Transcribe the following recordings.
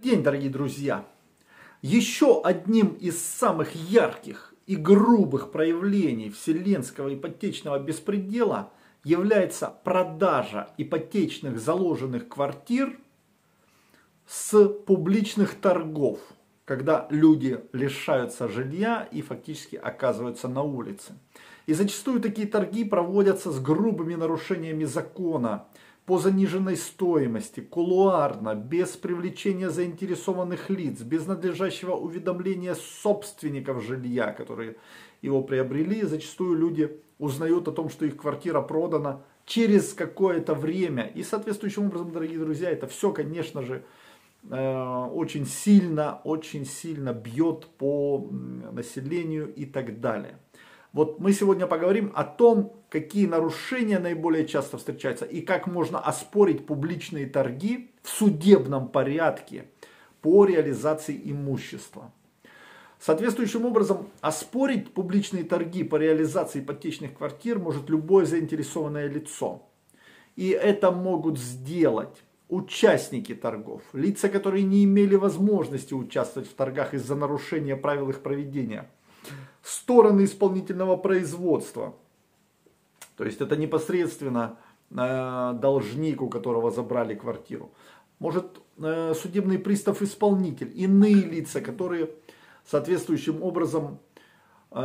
День, дорогие друзья! Еще одним из самых ярких и грубых проявлений вселенского ипотечного беспредела является продажа ипотечных заложенных квартир с публичных торгов, когда люди лишаются жилья и фактически оказываются на улице. И зачастую такие торги проводятся с грубыми нарушениями закона, по заниженной стоимости, кулуарно, без привлечения заинтересованных лиц, без надлежащего уведомления собственников жилья, которые его приобрели. Зачастую люди узнают о том, что их квартира продана через какое-то время. И соответствующим образом, дорогие друзья, это все, конечно же, э, очень сильно, очень сильно бьет по населению и так далее. Вот мы сегодня поговорим о том, какие нарушения наиболее часто встречаются и как можно оспорить публичные торги в судебном порядке по реализации имущества. Соответствующим образом оспорить публичные торги по реализации ипотечных квартир может любое заинтересованное лицо. И это могут сделать участники торгов, лица, которые не имели возможности участвовать в торгах из-за нарушения правил их проведения – стороны исполнительного производства. То есть это непосредственно э, должник, у которого забрали квартиру. Может э, судебный пристав-исполнитель, иные лица, которые соответствующим образом э,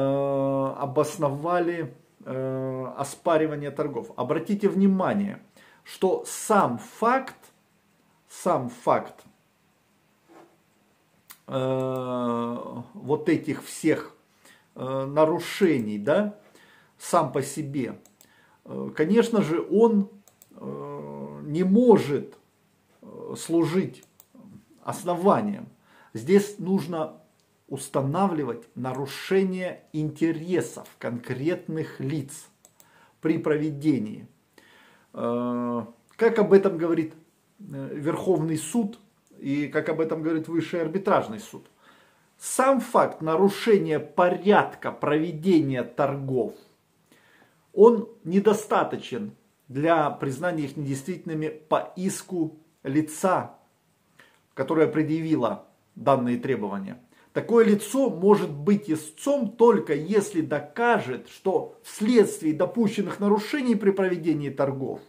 обосновали э, оспаривание торгов. Обратите внимание, что сам факт, сам факт э, вот этих всех нарушений, да, сам по себе, э, конечно же, он э, не может служить основанием. Здесь нужно устанавливать нарушение интересов конкретных лиц при проведении. Как об этом говорит Верховный суд и как об этом говорит Высший арбитражный суд. Сам факт нарушения порядка проведения торгов, он недостаточен для признания их недействительными по иску лица, которое предъявило данные требования. Такое лицо может быть истцом только если докажет, что вследствие допущенных нарушений при проведении торгов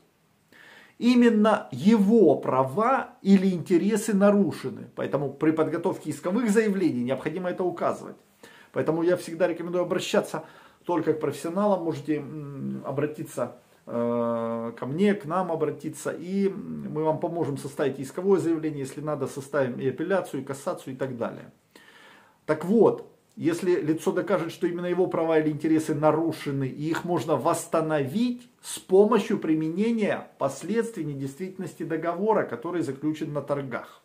именно его права или интересы нарушены. Поэтому при подготовке исковых заявлений необходимо это указывать. Поэтому я всегда рекомендую обращаться только к профессионалам. Можете обратиться э, ко мне, к нам обратиться, и мы вам поможем составить исковое заявление, если надо, составим и апелляцию, и кассацию и так далее. Так вот, если лицо докажет, что именно его права или интересы нарушены, и их можно восстановить с помощью применения последствий недействительности договора, который заключен на торгах.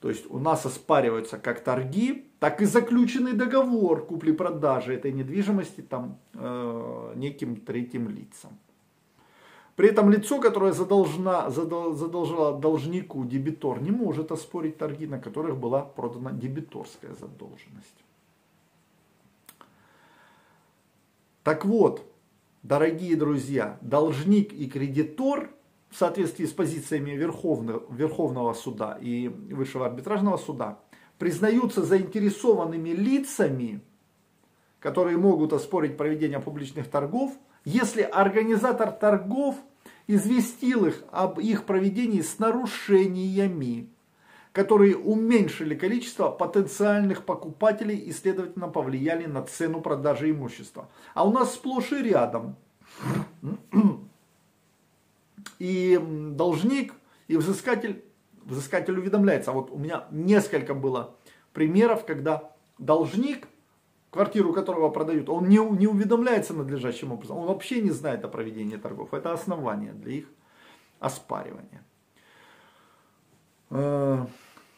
То есть у нас оспариваются как торги, так и заключенный договор купли-продажи этой недвижимости там, э, неким третьим лицам. При этом лицо, которое задолжено, задол, задолжало должнику дебитор, не может оспорить торги, на которых была продана дебиторская задолженность. Так вот, дорогие друзья, должник и кредитор в соответствии с позициями Верховного, Верховного суда и Высшего арбитражного суда признаются заинтересованными лицами, которые могут оспорить проведение публичных торгов – если организатор торгов известил их об их проведении с нарушениями, которые уменьшили количество потенциальных покупателей и, следовательно, повлияли на цену продажи имущества. А у нас сплошь и рядом и должник, и взыскатель, взыскатель уведомляется. А вот у меня несколько было примеров, когда должник квартиру которого продают, он не, не уведомляется надлежащим образом, он вообще не знает о проведении торгов. Это основание для их оспаривания. Э,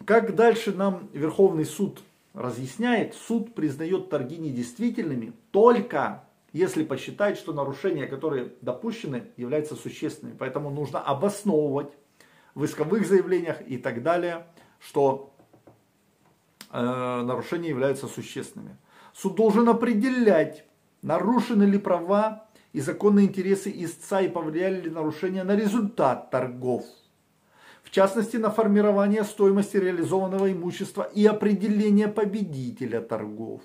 как дальше нам Верховный суд разъясняет, суд признает торги недействительными только если посчитает, что нарушения, которые допущены, являются существенными. Поэтому нужно обосновывать в исковых заявлениях и так далее, что э, нарушения являются существенными. Суд должен определять, нарушены ли права и законные интересы истца и повлияли ли нарушения на результат торгов. В частности на формирование стоимости реализованного имущества и определение победителя торгов.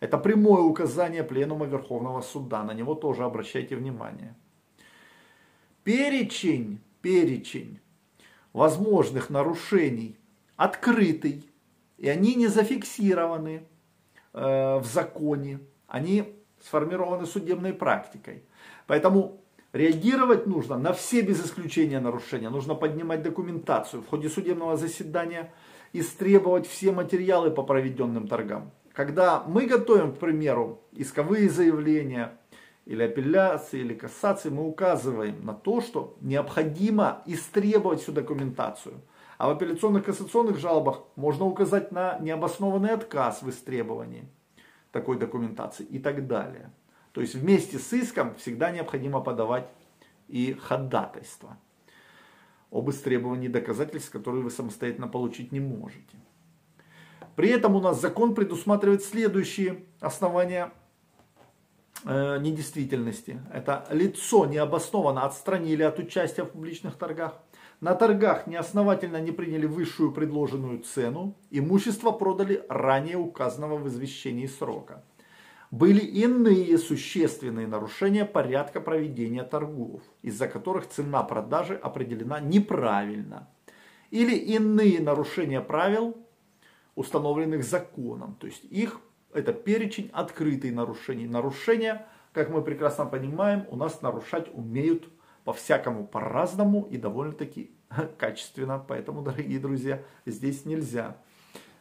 Это прямое указание Пленума Верховного Суда, на него тоже обращайте внимание. Перечень, перечень возможных нарушений открытый, и они не зафиксированы в законе, они сформированы судебной практикой. Поэтому реагировать нужно на все без исключения нарушения. Нужно поднимать документацию в ходе судебного заседания, истребовать все материалы по проведенным торгам. Когда мы готовим, к примеру, исковые заявления, или апелляции, или кассации, мы указываем на то, что необходимо истребовать всю документацию. А в апелляционных кассационных жалобах можно указать на необоснованный отказ в истребовании такой документации и так далее. То есть вместе с иском всегда необходимо подавать и ходатайство об истребовании доказательств, которые вы самостоятельно получить не можете. При этом у нас закон предусматривает следующие основания э, недействительности. Это лицо необоснованно отстранили от участия в публичных торгах. На торгах неосновательно не приняли высшую предложенную цену. Имущество продали ранее указанного в извещении срока. Были иные существенные нарушения порядка проведения торгов, из-за которых цена продажи определена неправильно. Или иные нарушения правил, установленных законом. То есть их это перечень открытых нарушений. Нарушения, как мы прекрасно понимаем, у нас нарушать умеют по-всякому, по-разному и довольно-таки качественно. Поэтому, дорогие друзья, здесь нельзя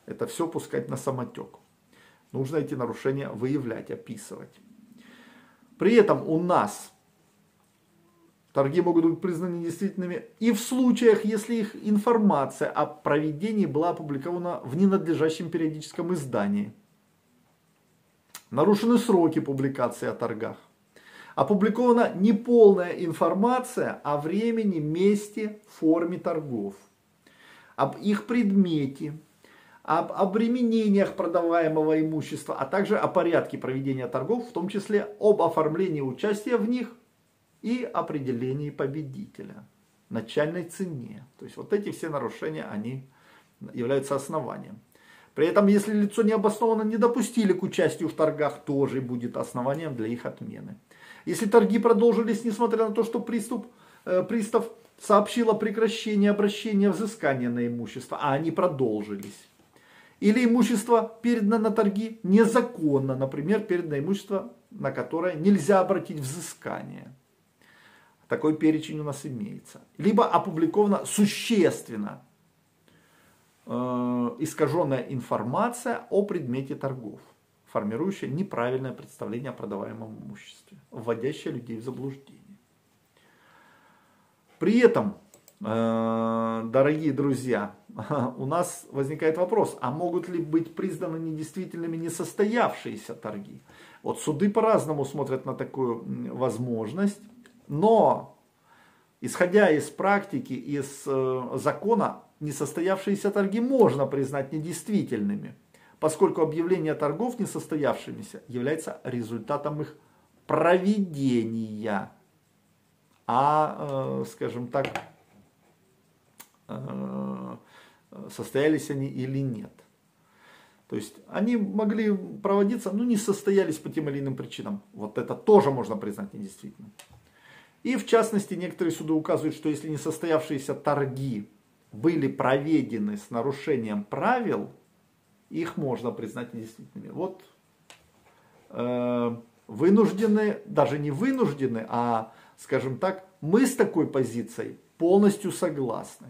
это все пускать на самотек. Нужно эти нарушения выявлять, описывать. При этом у нас торги могут быть признаны недействительными и в случаях, если их информация о проведении была опубликована в ненадлежащем периодическом издании. Нарушены сроки публикации о торгах. Опубликована неполная информация о времени, месте, форме торгов, об их предмете, об обременениях продаваемого имущества, а также о порядке проведения торгов, в том числе об оформлении участия в них и определении победителя, начальной цене. То есть вот эти все нарушения, они являются основанием. При этом, если лицо необоснованно не допустили к участию в торгах, тоже будет основанием для их отмены. Если торги продолжились, несмотря на то, что приступ, э, пристав сообщил о прекращении обращения взыскания на имущество, а они продолжились. Или имущество передано на торги незаконно, например, передано имущество, на которое нельзя обратить взыскание. Такой перечень у нас имеется. Либо опубликована существенно искаженная информация о предмете торгов, формирующая неправильное представление о продаваемом имуществе, вводящая людей в заблуждение. При этом, э, дорогие друзья, у нас возникает вопрос, а могут ли быть признаны недействительными несостоявшиеся торги? Вот суды по-разному смотрят на такую возможность, но исходя из практики, из э, закона, несостоявшиеся торги можно признать недействительными, поскольку объявление торгов несостоявшимися является результатом их проведения, а, э, скажем так, э, состоялись они или нет. То есть они могли проводиться, но не состоялись по тем или иным причинам. Вот это тоже можно признать недействительным. И в частности, некоторые суды указывают, что если несостоявшиеся торги были проведены с нарушением правил, их можно признать недействительными. Вот э, вынуждены, даже не вынуждены, а, скажем так, мы с такой позицией полностью согласны.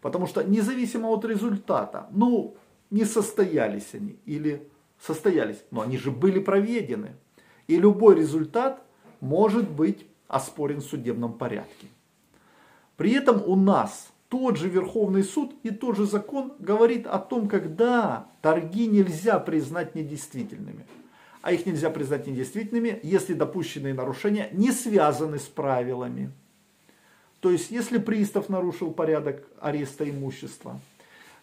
Потому что независимо от результата, ну, не состоялись они или состоялись, но они же были проведены. И любой результат может быть оспорен в судебном порядке. При этом у нас тот же Верховный суд и тот же закон говорит о том, когда торги нельзя признать недействительными. А их нельзя признать недействительными, если допущенные нарушения не связаны с правилами. То есть, если пристав нарушил порядок ареста имущества,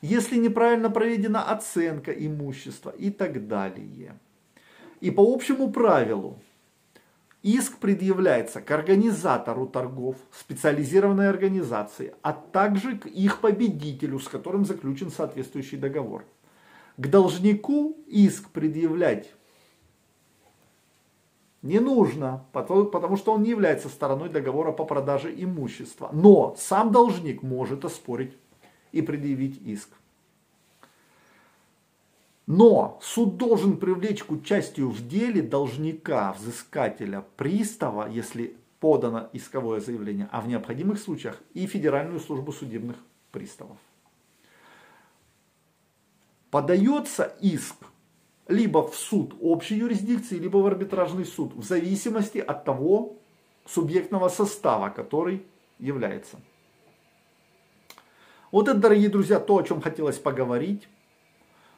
если неправильно проведена оценка имущества и так далее. И по общему правилу, Иск предъявляется к организатору торгов, специализированной организации, а также к их победителю, с которым заключен соответствующий договор. К должнику иск предъявлять не нужно, потому что он не является стороной договора по продаже имущества. Но сам должник может оспорить и предъявить иск. Но суд должен привлечь к участию в деле должника, взыскателя, пристава, если подано исковое заявление, а в необходимых случаях и Федеральную службу судебных приставов. Подается иск либо в суд общей юрисдикции, либо в арбитражный суд, в зависимости от того субъектного состава, который является. Вот это, дорогие друзья, то, о чем хотелось поговорить.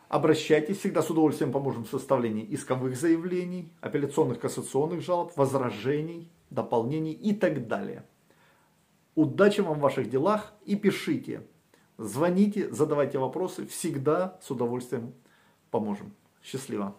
Обращайтесь, всегда с удовольствием поможем в составлении исковых заявлений, апелляционных кассационных жалоб, возражений, дополнений и так далее. Удачи вам в ваших делах и пишите, звоните, задавайте вопросы, всегда с удовольствием поможем. Счастливо!